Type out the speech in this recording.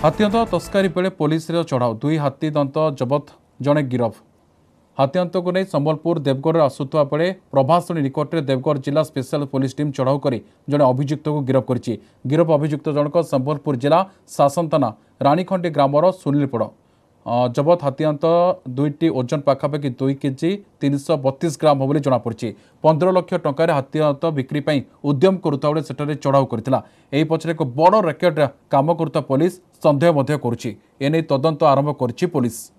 ହାତ୍ୟନ୍ତ ତସ୍କରୀ ବେଳେ ପୋଲିସରେ ଚଢ଼ାଉ ଦୁଇ ହାତୀ ଦନ୍ତ ଜବତ ଜଣେ ଗିରଫ ହାତୀଦନ୍ତକୁ ନେଇ ସମ୍ବଲପୁର ଦେବଗଡ଼ରେ ଆସୁଥିବା ବେଳେ ପ୍ରଭାସଣୀ ନିକଟରେ ଦେବଗଡ଼ ଜିଲ୍ଲା ସ୍ପେଶାଲ ପୋଲିସ ଟିମ୍ ଚଢ଼ାଉ କରି ଜଣେ ଅଭିଯୁକ୍ତକୁ ଗିରଫ କରିଛି ଗିରଫ ଅଭିଯୁକ୍ତ ଜଣକ ସମ୍ବଲପୁର ଜିଲ୍ଲା ଶାସନ ଥାନା ରାଣୀଖଣ୍ଡି ଗ୍ରାମର ସୁନିଲପଡ଼ জবত হাতিয়ান্ত দুইটি ওজন পাখাপাখি দুই কেজি তিনশো বতিশ গ্রাম হব বলে জଣାপড়ি পনেরো লক্ষ টঙ্কার হাতিয়ান্ত বিক্রি পাই উদ্যম করুতা বেড়ে সেটার চড়াও করেছিল এই পছরে এক বড় রেকেট কাম করুতা পুলিশ সন্দেহ মধ্যে করুছি এনে তদন্ত আরম্ভ করেছে পুলিশ